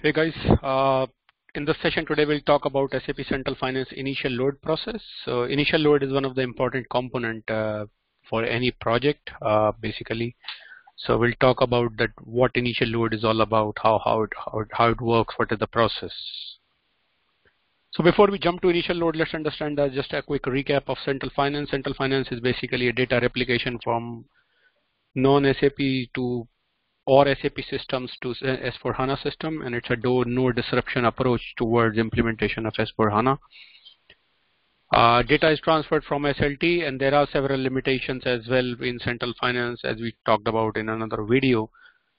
Hey guys, uh, in this session today we'll talk about SAP Central Finance initial load process. So initial load is one of the important component uh, for any project uh, basically. So we'll talk about that what initial load is all about, how how it how it, how it works, what is the process. So before we jump to initial load, let's understand uh, just a quick recap of Central Finance. Central Finance is basically a data replication from non-SAP to or SAP systems to S4 HANA system, and it's a do no disruption approach towards implementation of S4 HANA. Uh, data is transferred from SLT, and there are several limitations as well in central finance, as we talked about in another video.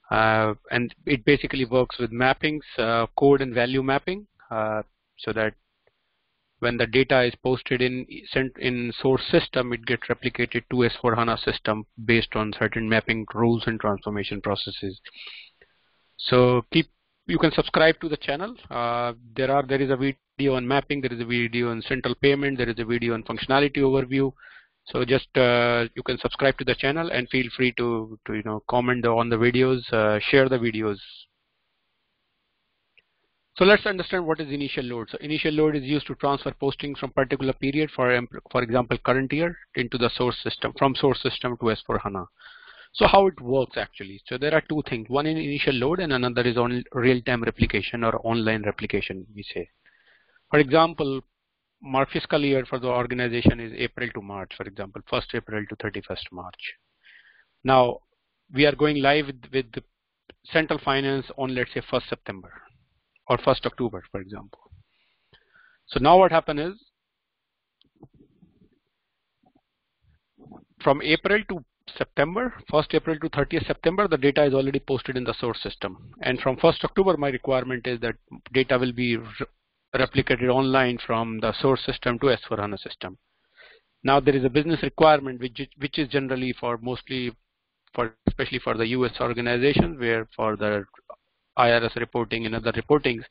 Uh, and it basically works with mappings, uh, code and value mapping, uh, so that when the data is posted in sent in source system, it gets replicated to S4 HANA system based on certain mapping rules and transformation processes. So keep you can subscribe to the channel. Uh, there are there is a video on mapping, there is a video on central payment, there is a video on functionality overview. So just uh, you can subscribe to the channel and feel free to to you know comment on the videos, uh, share the videos so let's understand what is initial load. So initial load is used to transfer postings from particular period, for, for example, current year into the source system, from source system to S4 HANA. So how it works actually. So there are two things. One is initial load and another is on real-time replication or online replication, we say. For example, our fiscal year for the organization is April to March, for example, 1st April to 31st March. Now, we are going live with, with the central finance on, let's say, 1st September or 1st October, for example. So now what happened is from April to September, 1st April to 30th September, the data is already posted in the source system. And from 1st October, my requirement is that data will be re replicated online from the source system to S4HANA system. Now there is a business requirement which, which is generally for mostly for especially for the US organizations where for the IRS reporting and other reportings,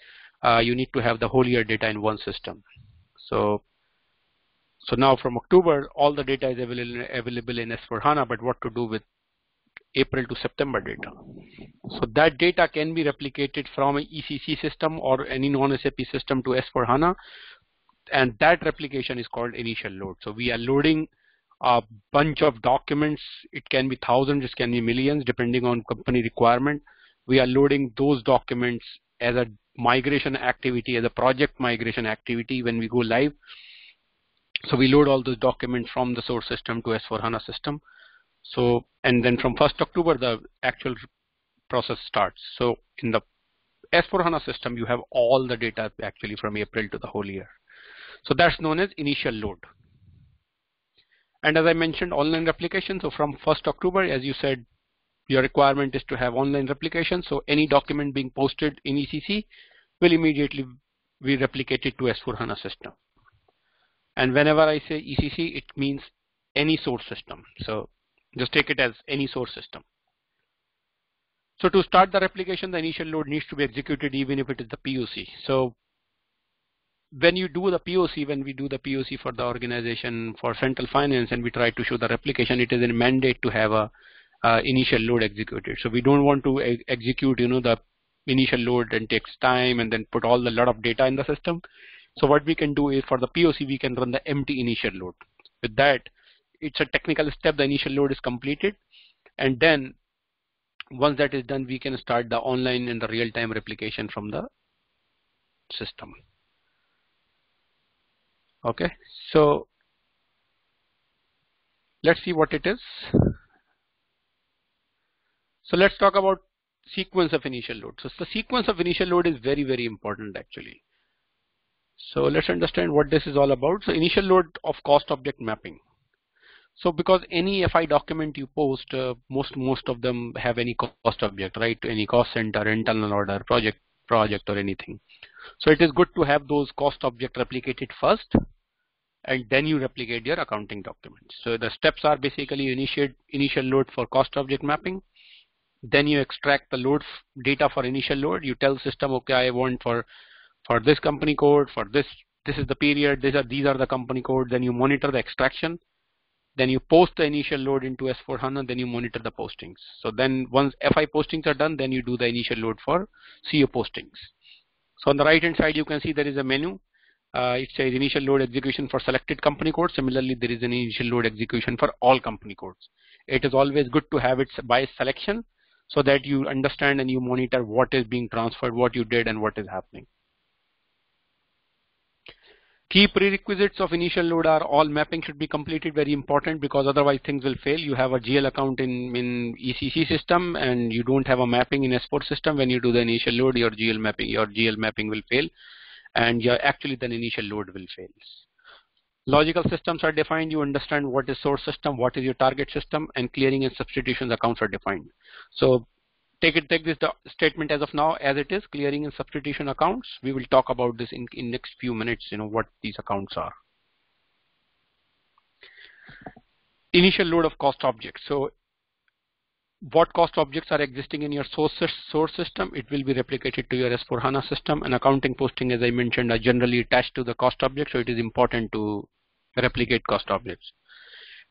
uh, you need to have the whole year data in one system. So, so now from October, all the data is available, available in S4HANA, but what to do with April to September data. So that data can be replicated from an ECC system or any non-SAP system to S4HANA, and that replication is called initial load. So we are loading a bunch of documents. It can be thousands, it can be millions, depending on company requirement we are loading those documents as a migration activity, as a project migration activity when we go live. So we load all those documents from the source system to S4HANA system. So, and then from 1st October, the actual process starts. So in the S4HANA system, you have all the data actually from April to the whole year. So that's known as initial load. And as I mentioned, online replication. So from 1st October, as you said, your requirement is to have online replication. So any document being posted in ECC will immediately be replicated to S4HANA system. And whenever I say ECC, it means any source system. So just take it as any source system. So to start the replication, the initial load needs to be executed even if it is the POC. So when you do the POC, when we do the POC for the organization for central finance and we try to show the replication, it is a mandate to have a uh, initial load executed. So we don't want to e execute, you know, the initial load and takes time and then put all the lot of data in the system. So what we can do is for the POC, we can run the empty initial load. With that, it's a technical step. The initial load is completed. And then once that is done, we can start the online and the real-time replication from the system. Okay, so let's see what it is. So let's talk about sequence of initial load. So the sequence of initial load is very, very important actually. So let's understand what this is all about. So initial load of cost object mapping. So because any FI document you post, uh, most most of them have any cost object, right? Any cost center, internal order, project, project or anything. So it is good to have those cost object replicated first and then you replicate your accounting documents. So the steps are basically initiate initial load for cost object mapping, then you extract the load data for initial load you tell system okay I want for for this company code for this this is the period these are these are the company code then you monitor the extraction then you post the initial load into S4 HANA then you monitor the postings so then once FI postings are done then you do the initial load for CO postings So on the right hand side, you can see there is a menu. Uh, it says initial load execution for selected company code. Similarly, there is an initial load execution for all company codes. It is always good to have it by selection so that you understand and you monitor what is being transferred, what you did and what is happening. Key prerequisites of initial load are all mapping should be completed very important because otherwise things will fail. You have a GL account in, in ECC system and you don't have a mapping in S4 system. When you do the initial load, your GL mapping, your GL mapping will fail and your actually then initial load will fail. Logical systems are defined. You understand what is source system, what is your target system and clearing and substitution accounts are defined. So take it take this statement as of now. As it is clearing and substitution accounts. We will talk about this in in next few minutes you know what these accounts are. Initial load of cost objects. So what cost objects are existing in your source source system? It will be replicated to your S4 HANA system. And accounting posting as I mentioned are generally attached to the cost object so it is important to replicate cost objects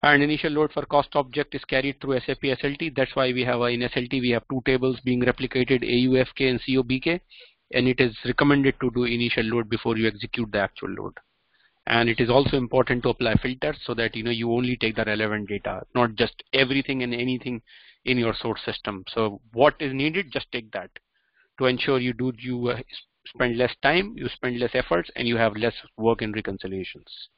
and initial load for cost object is carried through SAP SLT. That's why we have a, in SLT we have two tables being replicated AUFK and COBK and it is recommended to do initial load before you execute the actual load. And it is also important to apply filters so that you know you only take the relevant data, not just everything and anything in your source system. So what is needed, just take that to ensure you do you uh, spend less time, you spend less efforts, and you have less work in reconciliations.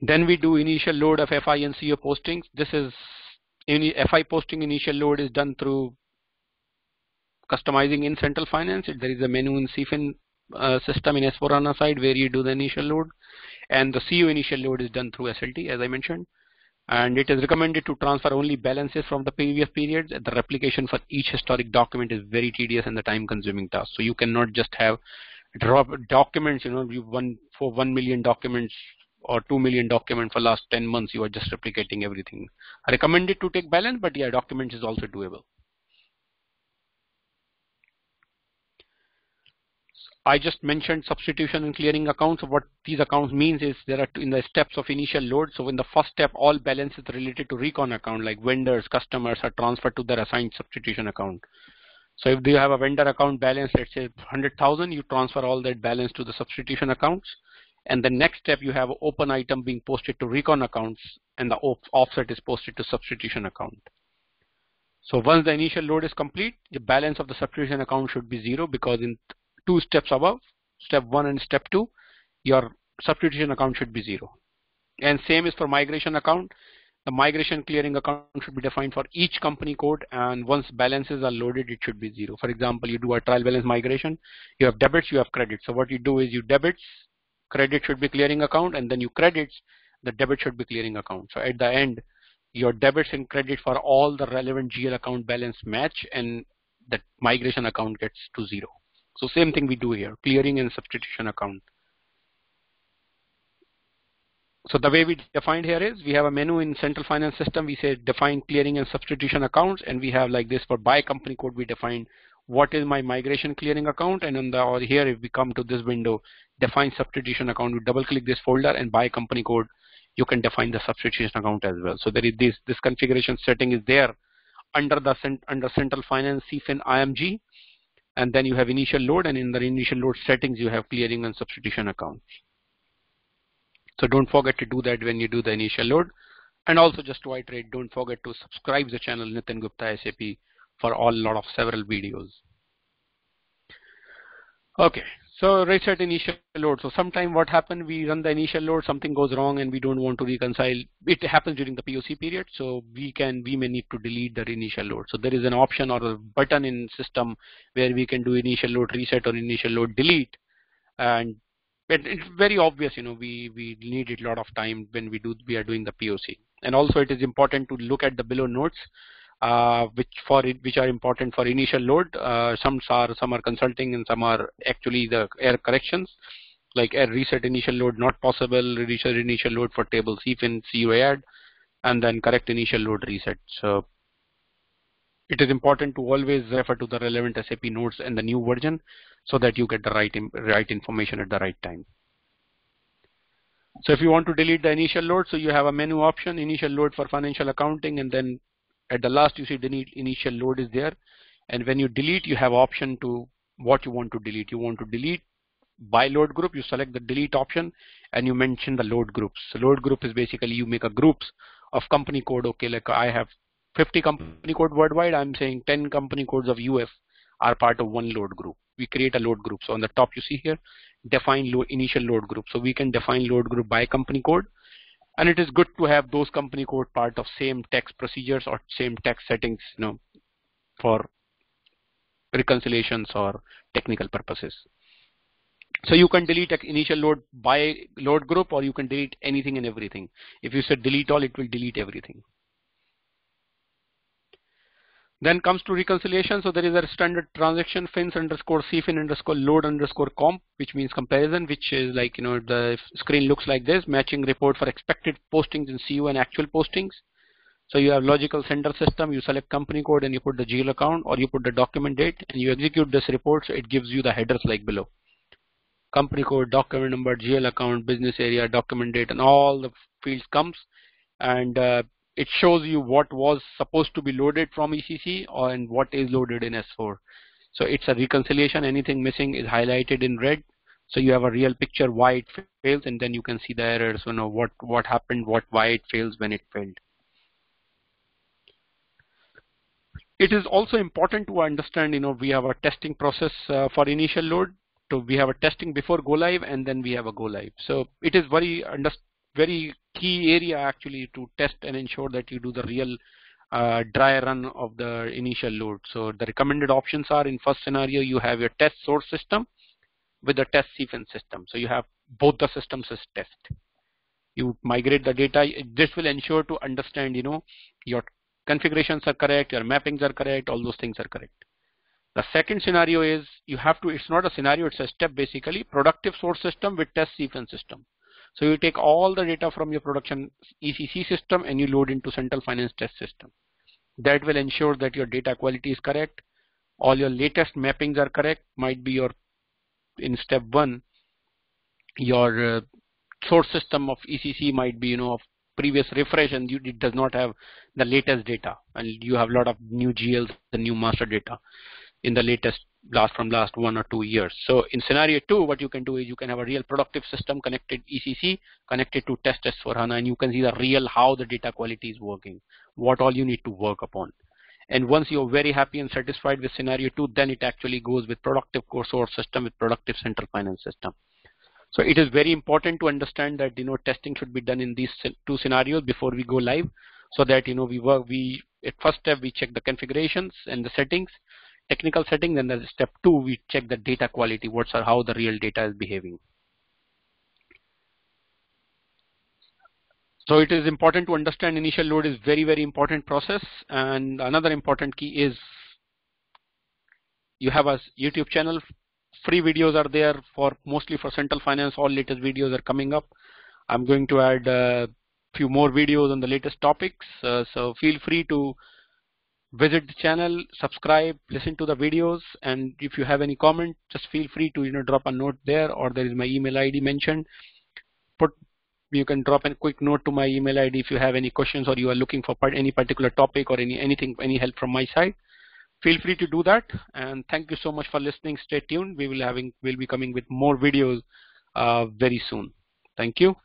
Then we do initial load of FI and CO postings. This is in FI posting initial load is done through customizing in central finance. There is a menu in CFIN uh, system in S4HANA side where you do the initial load and the CO initial load is done through SLT as I mentioned and it is recommended to transfer only balances from the previous periods. The replication for each historic document is very tedious and the time consuming task. So you cannot just have drop documents, you know, you one for 1 million documents or 2 million document for last 10 months you are just replicating everything I recommend it to take balance but yeah documents is also doable I just mentioned substitution and clearing accounts. What these accounts means is there are two, in the steps of initial load. So in the first step, all balances related to recon account like vendors, customers are transferred to their assigned substitution account. So if you have a vendor account balance, let's say 100,000, you transfer all that balance to the substitution accounts. And the next step, you have open item being posted to recon accounts and the offset is posted to substitution account. So once the initial load is complete, the balance of the substitution account should be zero because in two steps above, step one and step two, your substitution account should be zero. And same is for migration account. The migration clearing account should be defined for each company code and once balances are loaded, it should be zero. For example, you do a trial balance migration, you have debits, you have credits. So what you do is you debits credit should be clearing account and then you credits the debit should be clearing account. So at the end your debits and credit for all the relevant GL account balance match and the migration account gets to zero. So same thing we do here clearing and substitution account. So the way we defined here is we have a menu in central finance system we say define clearing and substitution accounts and we have like this for by company code we define what is my migration clearing account and on the or here if we come to this window define substitution account you double click this folder and by company code you can define the substitution account as well. So there is this this configuration setting is there under the under central finance CFIN IMG and then you have initial load and in the initial load settings you have clearing and substitution accounts so don't forget to do that when you do the initial load. And also just to iterate don't forget to subscribe the channel Nitin Gupta SAP for all lot of several videos. Okay, so reset initial load. So sometime what happened, we run the initial load, something goes wrong and we don't want to reconcile. It happens during the POC period, so we can, we may need to delete the initial load. So there is an option or a button in system where we can do initial load reset or initial load delete. And it's very obvious, you know, we, we need a lot of time when we do, we are doing the POC. And also it is important to look at the below notes uh, which for which are important for initial load. Uh, some are some are consulting and some are actually the error corrections, like error reset initial load not possible, reset initial load for table CFIN CUAD, and then correct initial load reset. So it is important to always refer to the relevant SAP notes and the new version so that you get the right right information at the right time. So if you want to delete the initial load, so you have a menu option, initial load for financial accounting, and then at the last you see the initial load is there And when you delete, you have option to what you want to delete. You want to delete by load group, you select the delete option and you mention the load groups. So load group is basically you make a groups of company code. Okay, like I have 50 company code worldwide. I'm saying 10 company codes of US are part of one load group. We create a load group. So on the top you see here, define initial load group. So we can define load group by company code. And it is good to have those company code part of same text procedures or same text settings, you know, for reconciliations or technical purposes. So you can delete initial load by load group or you can delete anything and everything. If you said delete all, it will delete everything. Then comes to reconciliation. So there is a standard transaction fins underscore cfin underscore load underscore comp, which means comparison, which is like, you know, the screen looks like this, matching report for expected postings in CU and actual postings. So you have logical sender system, you select company code and you put the GL account or you put the document date and you execute this report. So it gives you the headers like below. Company code, document number, GL account, business area, document date and all the fields comes and uh, it shows you what was supposed to be loaded from ECC and what is loaded in S4. So it's a reconciliation. Anything missing is highlighted in red. So you have a real picture why it fails, and then you can see the errors. You know what what happened, what why it fails when it failed. It is also important to understand. You know we have a testing process uh, for initial load. So we have a testing before go live, and then we have a go live. So it is very very key area actually to test and ensure that you do the real uh, dry run of the initial load. So the recommended options are in first scenario you have your test source system with the test CFIN system. So you have both the systems as test. You migrate the data. This will ensure to understand you know your configurations are correct, your mappings are correct, all those things are correct. The second scenario is you have to, it's not a scenario, it's a step basically, productive source system with test CFIN system. So you take all the data from your production ECC system and you load into central finance test system. That will ensure that your data quality is correct. All your latest mappings are correct. Might be your, in step one, your uh, source system of ECC might be, you know, of previous refresh and you, it does not have the latest data and you have a lot of new GLs, the new master data in the latest last from last one or two years. So in scenario two, what you can do is you can have a real productive system connected ECC connected to test S4 HANA and you can see the real how the data quality is working, what all you need to work upon. And once you're very happy and satisfied with scenario two, then it actually goes with productive core source system with productive central finance system. So it is very important to understand that you know testing should be done in these two scenarios before we go live, so that you know we work we at first step we check the configurations and the settings, technical setting. Then there's step two, we check the data quality, what's are how the real data is behaving. So it is important to understand initial load is very, very important process. And another important key is you have a YouTube channel. Free videos are there for mostly for central finance. All latest videos are coming up. I'm going to add a few more videos on the latest topics. Uh, so feel free to visit the channel, subscribe, listen to the videos, and if you have any comment, just feel free to you know drop a note there, or there is my email ID mentioned. Put you can drop a quick note to my email ID if you have any questions or you are looking for any particular topic or any anything any help from my side. Feel free to do that, and thank you so much for listening. Stay tuned. We will having will be coming with more videos uh, very soon. Thank you.